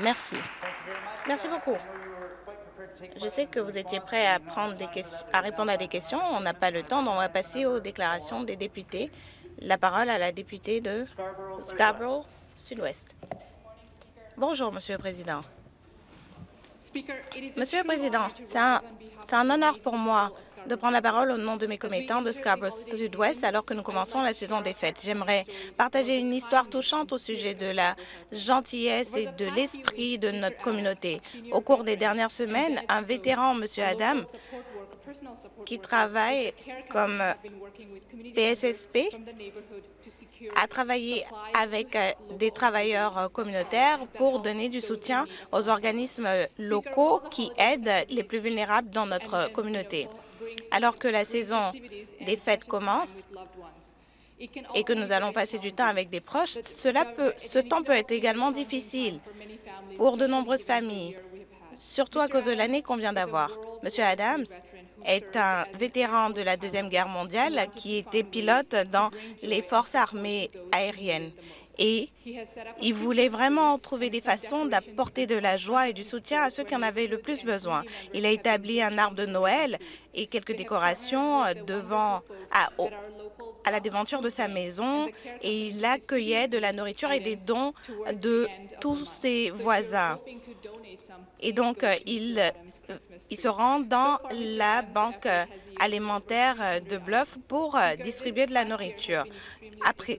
Merci. Merci beaucoup. Je sais que vous étiez prêt à, prendre des à répondre à des questions. On n'a pas le temps, donc on va passer aux déclarations des députés. La parole à la députée de Scarborough Sud-Ouest. Bonjour, Monsieur le Président. Monsieur le Président, c'est un, un, honneur pour moi de prendre la parole au nom de mes commettants de Scarborough Sud-Ouest alors que nous commençons la saison des fêtes. J'aimerais partager une histoire touchante au sujet de la gentillesse et de l'esprit de notre communauté. Au cours des dernières semaines, un vétéran, M. Adam, qui travaille comme PSSP, a travaillé avec euh, des travailleurs euh, communautaires pour donner du soutien aux organismes locaux qui aident les plus vulnérables dans notre communauté alors que la saison des fêtes commence et que nous allons passer du temps avec des proches, ce temps peut être également difficile pour de nombreuses familles, surtout à cause de l'année qu'on vient d'avoir. Monsieur Adams est un vétéran de la Deuxième Guerre mondiale qui était pilote dans les forces armées aériennes et il voulait vraiment trouver des façons d'apporter de la joie et du soutien à ceux qui en avaient le plus besoin. Il a établi un arbre de Noël et quelques décorations devant à, à la déventure de sa maison et il accueillait de la nourriture et des dons de tous ses voisins. Et donc, il, il se rend dans la banque alimentaire de Bluff pour distribuer de la nourriture.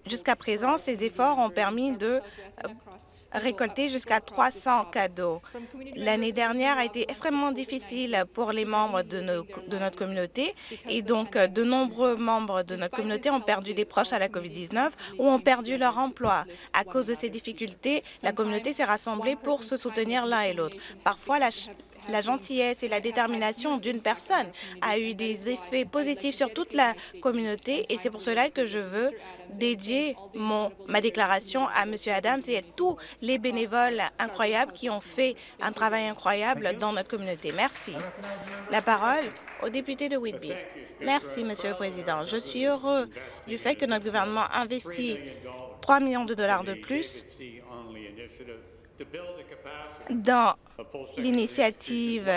Jusqu'à présent, ces efforts ont permis de euh, récolter jusqu'à 300 cadeaux. L'année dernière a été extrêmement difficile pour les membres de, notre communauté et donc euh, de nombreux membres de notre communauté ont perdu des proches à la COVID-19 ou ont perdu leur emploi. À cause de ces difficultés, la communauté s'est rassemblée pour se soutenir l'un et l'autre. Parfois, la, la gentillesse et la détermination d'une personne a eu des effets positifs sur toute la communauté et c'est pour cela que je veux dédier mon, ma déclaration à M. Adams et à tous les bénévoles incroyables qui ont fait un travail incroyable dans notre communauté. Merci. La parole au député de Whitby. Merci, Monsieur le Président. Je suis heureux du fait que notre gouvernement investit 3 millions de dollars de plus dans l'initiative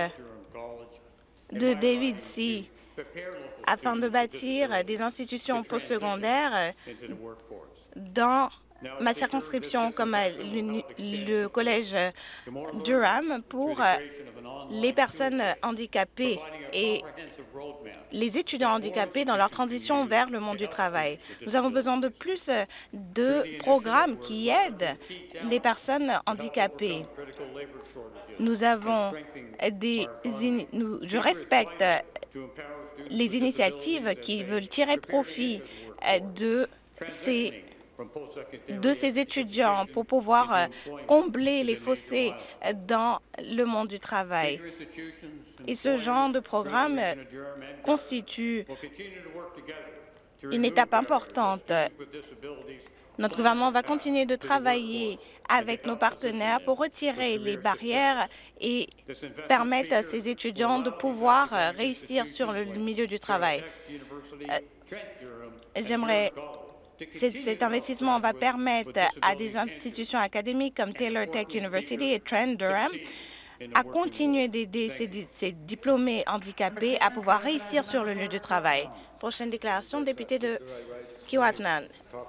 de David C. afin de bâtir des institutions postsecondaires dans ma circonscription comme le, collège Durham pour les personnes handicapées et les étudiants handicapés dans leur transition vers le monde du travail. Nous avons besoin de plus de programmes qui aident les personnes handicapées. Nous avons des... Je respecte les initiatives qui veulent tirer profit de ces de ces étudiants pour pouvoir euh, combler les fossés dans le monde du travail. Et ce genre de programme constitue une étape importante. Notre gouvernement va continuer de travailler avec nos partenaires pour retirer les barrières et permettre à ces étudiants de pouvoir réussir sur le milieu du travail. Euh, j'aimerais cet investissement va permettre à des institutions académiques comme Taylor Tech University et Trent Durham à continuer d'aider ces, diplômés handicapés à pouvoir réussir sur le lieu de travail. Prochaine déclaration, député de Kiwatnan.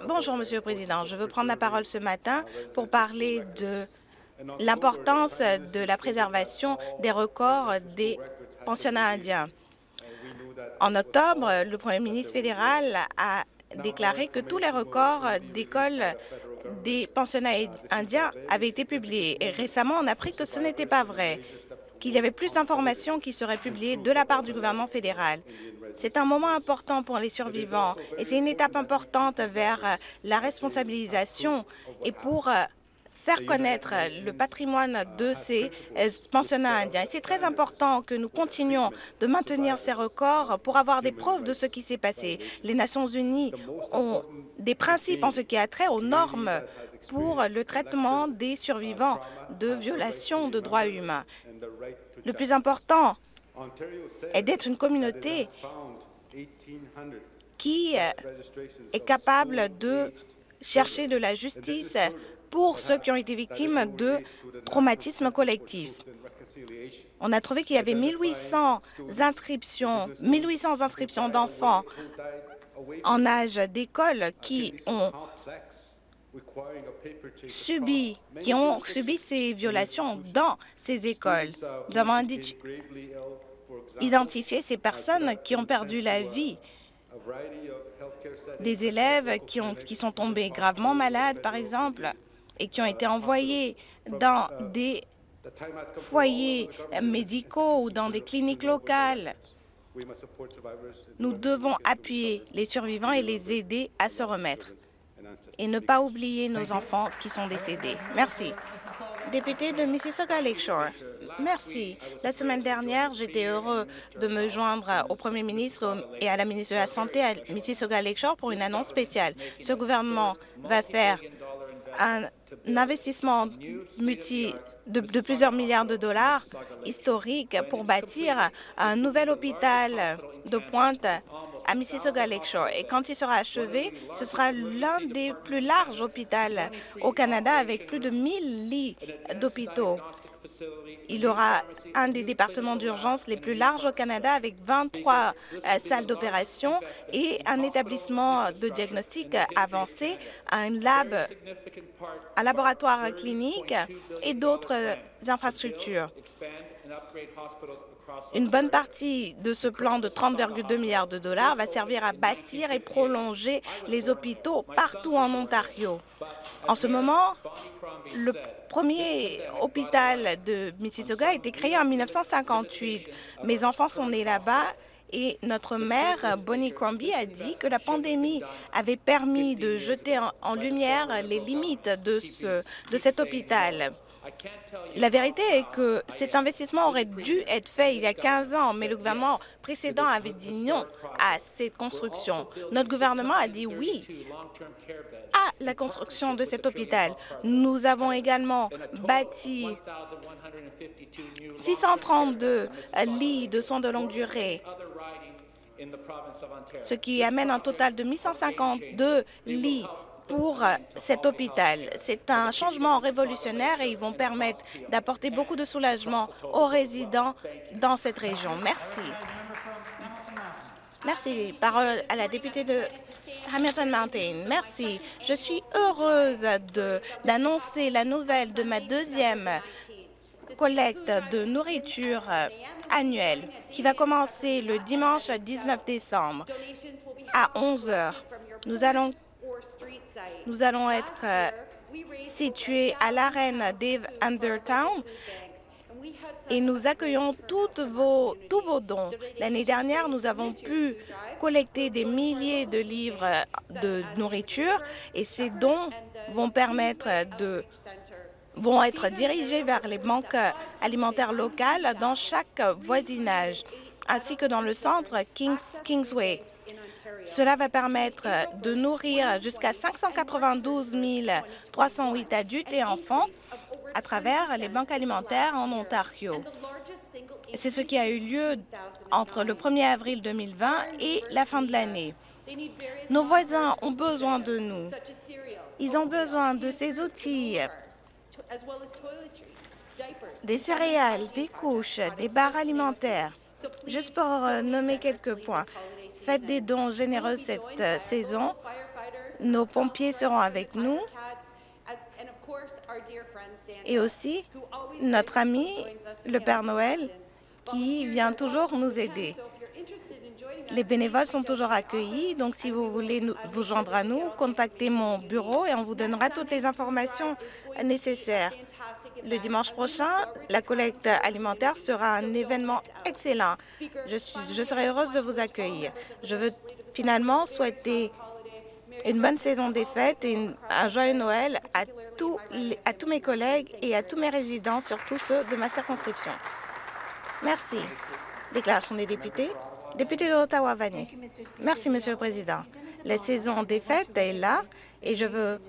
Bonjour, Monsieur le Président. Je veux prendre la parole ce matin pour parler de l'importance de la préservation des records des pensionnats indiens. En octobre, le premier ministre fédéral a déclaré que tous les records d'écoles des pensionnats indiens avaient été publiés. Et récemment, on a appris que ce n'était pas vrai, qu'il y avait plus d'informations qui seraient publiées de la part du gouvernement fédéral. C'est un moment important pour les survivants et c'est une étape importante vers la responsabilisation et pour faire connaître le patrimoine de ces euh, pensionnats indiens. c'est très important que nous continuions de maintenir ces records pour avoir des preuves de ce qui s'est passé. Les Nations unies ont des principes en ce qui a trait aux normes pour le traitement des survivants de violations de droits humains. Le plus important est d'être une communauté qui est capable de chercher de la justice pour ceux qui ont été victimes de traumatismes collectifs. On a trouvé qu'il y avait 1800 inscriptions, 1800 inscriptions d'enfants en âge d'école qui ont subi, qui ont subi ces violations dans ces écoles. Nous avons identifié ces personnes qui ont perdu la vie, des élèves qui, ont, qui sont tombés gravement malades, par exemple, et qui ont été envoyés dans des foyers médicaux ou dans des cliniques locales. Nous devons appuyer les survivants et les aider à se remettre et ne pas oublier nos enfants qui sont décédés. Merci. Député de Mississauga Lakeshore. Merci. La semaine dernière, j'étais heureux de me joindre au Premier ministre et à la ministre de la Santé à Mississauga Lakeshore pour une annonce spéciale. Ce gouvernement va faire un investissement multi de, plusieurs milliards de dollars historiques pour bâtir un nouvel hôpital de pointe à Mississauga Lakeshore. Et quand il sera achevé, ce sera l'un des plus larges hôpitaux au Canada avec plus de 1000 lits d'hôpitaux. Il aura un des départements d'urgence les plus larges au Canada avec 23 euh, salles d'opération et un établissement de diagnostic avancé, un lab, un laboratoire clinique et d'autres infrastructures. Une bonne partie de ce plan de 30,2 milliards de dollars va servir à bâtir et prolonger les hôpitaux partout en Ontario. En ce moment, le premier hôpital de Mississauga a été créé en 1958. Mes enfants sont nés là-bas et notre mère, Bonnie Crombie, a dit que la pandémie avait permis de jeter en, lumière les limites de, ce, de cet hôpital. La vérité est que cet investissement aurait dû être fait il y a 15 ans, mais le gouvernement précédent avait dit non à cette construction. Notre gouvernement a dit oui à la construction de cet hôpital. Nous avons également bâti 632 lits de soins de longue durée ce qui amène un total de 1152 lits pour cet hôpital. C'est un changement révolutionnaire et ils vont permettre d'apporter beaucoup de soulagement aux résidents dans cette région. Merci. Merci. Parole à la députée de Hamilton Mountain. Merci. Je suis heureuse d'annoncer la nouvelle de ma deuxième collecte de nourriture annuelle qui va commencer le dimanche 19 décembre à 11 heures. Nous allons nous allons être euh, situés à l'arène Dave Undertown et nous accueillons vos, tous vos dons. L'année dernière, nous avons pu collecter des milliers de livres de nourriture et ces dons vont permettre de vont être dirigés vers les banques alimentaires locales dans chaque voisinage, ainsi que dans le centre Kings, Kingsway. Cela va permettre de nourrir jusqu'à 592 308 adultes et enfants à travers les banques alimentaires en Ontario. C'est ce qui a eu lieu entre le 1er avril 2020 et la fin de l'année. Nos voisins ont besoin de nous. Ils ont besoin de ces outils, des céréales, des couches, des barres alimentaires. Juste pour nommer quelques points. Faites des dons généreux cette euh, saison. Nos pompiers seront avec nous. Et aussi notre ami, le Père Noël, qui vient toujours nous aider. Les bénévoles sont toujours accueillis, donc si vous voulez vous joindre à nous, contactez mon bureau et on vous donnera toutes les informations nécessaires. Le dimanche prochain, la collecte alimentaire sera un événement excellent. Je, je serai heureuse de vous accueillir. Je veux finalement souhaiter une bonne saison des fêtes et un joyeux Noël à tous, à tous mes collègues et à tous mes résidents, surtout ceux de ma circonscription. Merci. Déclaration des députés. Député de Ottawa-Vanier. Merci, Monsieur le Président. La saison des fêtes est là et je veux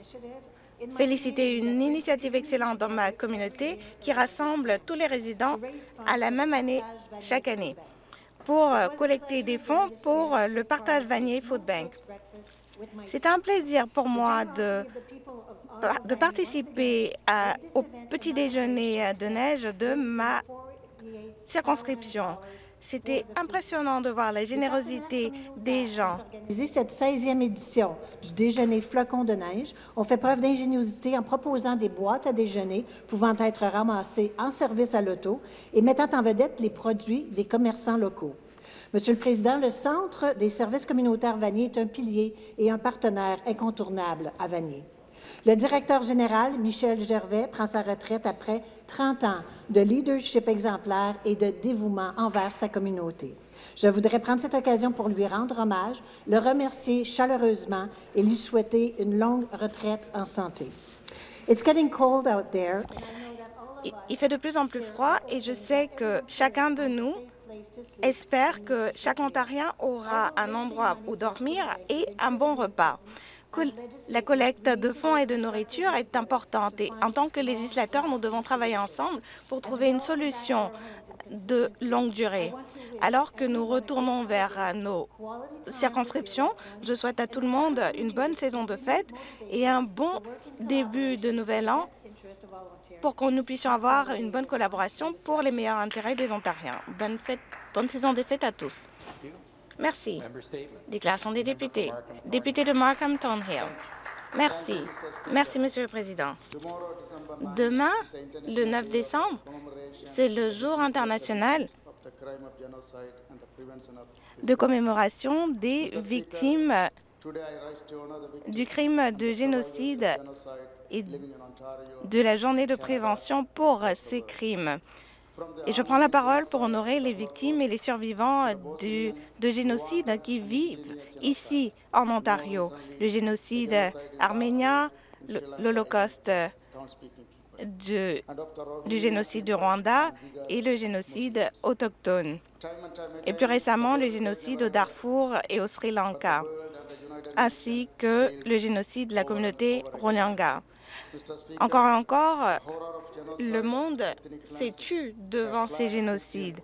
féliciter une initiative excellente dans ma communauté qui rassemble tous les résidents à la même année chaque année pour collecter des fonds pour le partage Vanier Food Bank. C'est un plaisir pour moi de, de participer au petit déjeuner de neige de ma circonscription. C'était impressionnant de voir la générosité des gens. Cette 16e édition du déjeuner flocon de neige, on fait preuve d'ingéniosité en proposant des boîtes à déjeuner pouvant être ramassées en service à l'auto et mettant en vedette les produits des commerçants locaux. Monsieur le Président, le Centre des services communautaires Vanier est un pilier et un partenaire incontournable à Vanier. Le directeur général, Michel Gervais, prend sa retraite après 30 ans de leadership exemplaire et de dévouement envers sa communauté. Je voudrais prendre cette occasion pour lui rendre hommage, le remercier chaleureusement et lui souhaiter une longue retraite en santé. Il fait de plus en plus froid et je sais que chacun de nous espère que chaque Ontarien aura un endroit où dormir et un bon repas la collecte de fonds et de nourriture est importante et en tant que législateurs, nous devons travailler ensemble pour trouver une solution de longue durée. Alors que nous retournons vers nos circonscriptions, je souhaite à tout le monde une bonne saison de fête et un bon début de nouvel an pour que nous puissions avoir une bonne collaboration pour les meilleurs intérêts des Ontariens. Bonne, fête, bonne saison des fêtes à tous. Merci. Déclaration des députés. Député de Markham Thornhill. Merci. Merci, Monsieur le Président. Demain, le 9 décembre, c'est le jour international de commémoration des victimes du crime de génocide et de la journée de prévention pour ces crimes. Et je prends la parole pour honorer les victimes et les survivants du, de génocide qui vivent ici en Ontario. Le génocide arménien, l'Holocauste du, du, génocide du Rwanda et le génocide autochtone. Et plus récemment, le génocide au Darfour et au Sri Lanka, ainsi que le génocide de la communauté Rohingya. Encore et encore, le monde s'est tu devant ces génocides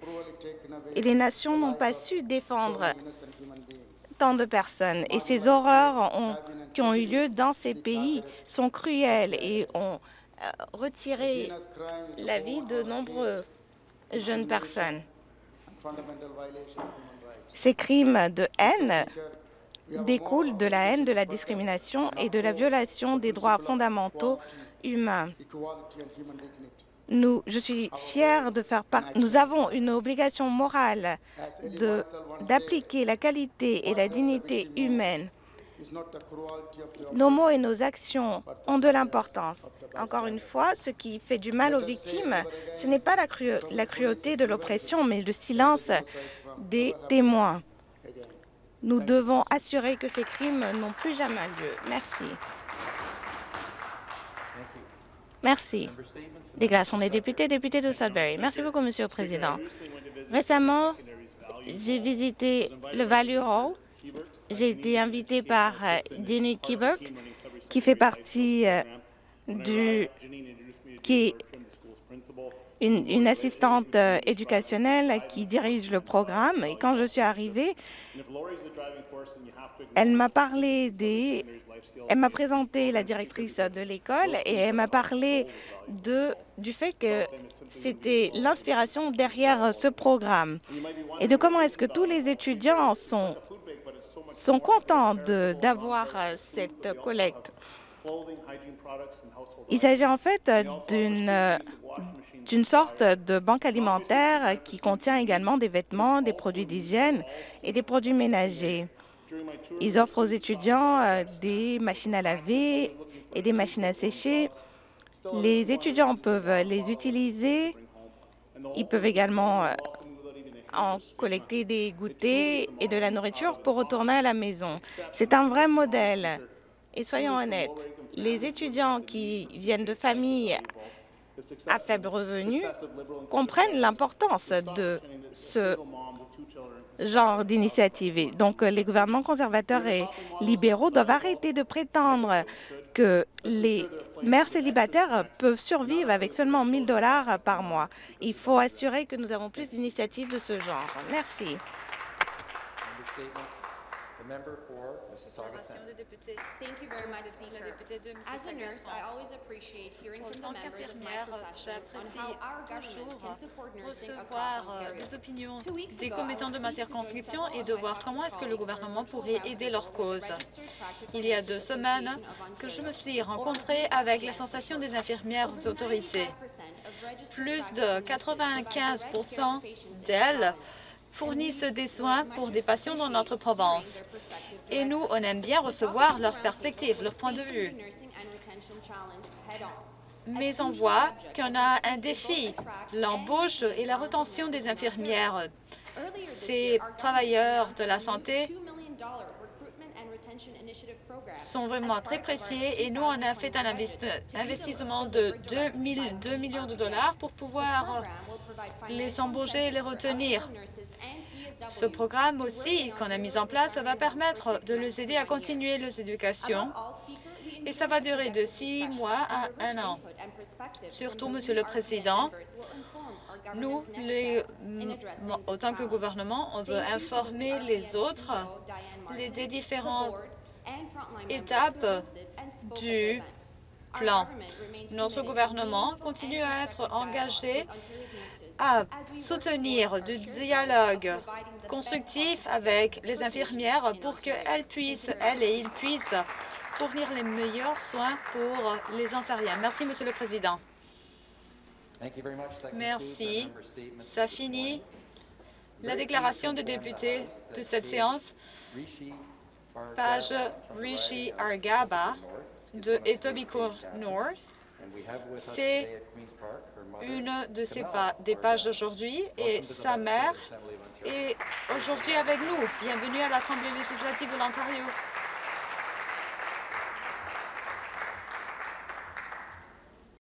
et les nations n'ont pas su défendre tant de personnes. Et ces horreurs qui ont eu lieu dans ces pays sont cruelles et ont euh, retiré la vie de nombreuses jeunes personnes. Ces crimes de haine découle de la haine, de la discrimination et de la violation des droits fondamentaux humains. Nous, je suis fière de faire part. Nous avons une obligation morale d'appliquer la qualité et la dignité humaine. Nos mots et nos actions ont de l'importance. Encore une fois, ce qui fait du mal aux victimes, ce n'est pas la, la cruauté de l'oppression, mais le silence des témoins. Nous devons assurer que ces crimes n'ont plus jamais lieu. Merci. Merci. Déclaration des députés, député de Sudbury. Merci beaucoup, Monsieur le Président. Récemment, j'ai visité le Value Hall. J'ai été invité par euh, Jenny Kiberk, qui fait partie euh, du... qui une, assistante euh, éducationnelle qui dirige le programme. Et quand je suis arrivée, elle m'a parlé des... Elle m'a présenté la directrice de l'école et elle m'a parlé de, du fait que c'était l'inspiration derrière ce programme et de comment est-ce que tous les étudiants sont, sont contents d'avoir euh, cette collecte. Il s'agit en fait d'une d'une sorte de banque alimentaire qui contient également des vêtements, des produits d'hygiène et des produits ménagers. Ils offrent aux étudiants euh, des machines à laver et des machines à sécher. Les étudiants peuvent les utiliser. Ils peuvent également euh, en collecter des goûters et de la nourriture pour retourner à la maison. C'est un vrai modèle. Et soyons honnêtes, les étudiants qui viennent de familles à faible revenu comprennent l'importance de ce genre d'initiative. Donc, les gouvernements conservateurs et libéraux doivent arrêter de prétendre que les mères célibataires peuvent survivre avec seulement 1 000 dollars par mois. Il faut assurer que nous avons plus d'initiatives de ce genre. Merci. Thank you very much, Speaker. As a Mississauga nurse, I always appreciate hearing En from the tant members of my qu'infirmière, profession on j'apprécie how our government toujours can support nursing across recevoir euh, Ontario. des opinions Two weeks des ago, I commettants de ma circonscription et of de voir comment est-ce que le gouvernement pourrait aider leur cause. Il y a deux semaines que je me suis rencontrée avec l'Association des infirmières autorisées. 95% of registered Plus de nurses provide 95 direct care to patients in d'elles Scotland. Fournissent des soins pour des patients dans notre province. Et nous, on aime bien recevoir leurs perspectives, leur point de vue. Mais on voit qu'on a un défi, l'embauche et la retention des infirmières. Ces travailleurs de la santé sont vraiment très précis et nous, on a fait un investi- investissement de 2, 000 2 millions de dollars pour pouvoir les embaucher et les retenir. Ce programme aussi qu'on a mis en place va permettre de les aider à continuer leurs éducations et ça va durer de six mois à un an. Surtout, Monsieur le Président, nous, les, autant que gouvernement, on veut informer les autres les- des différentes étapes du plan. Notre gouvernement continue à être engagé à soutenir du dialogue constructif avec les infirmières pour qu'elles puissent, elles et ils puissent fournir les meilleurs soins pour les Ontariens. Merci, Monsieur le Président. Merci. Ça finit la déclaration des députés de cette séance. Page Rishi Argaba North de Etobicoke. Nord. C'est une de pa- des pages d'aujourd'hui et sa mère est aujourd'hui avec nous. Bienvenue à l'Assemblée législative de l'Ontario.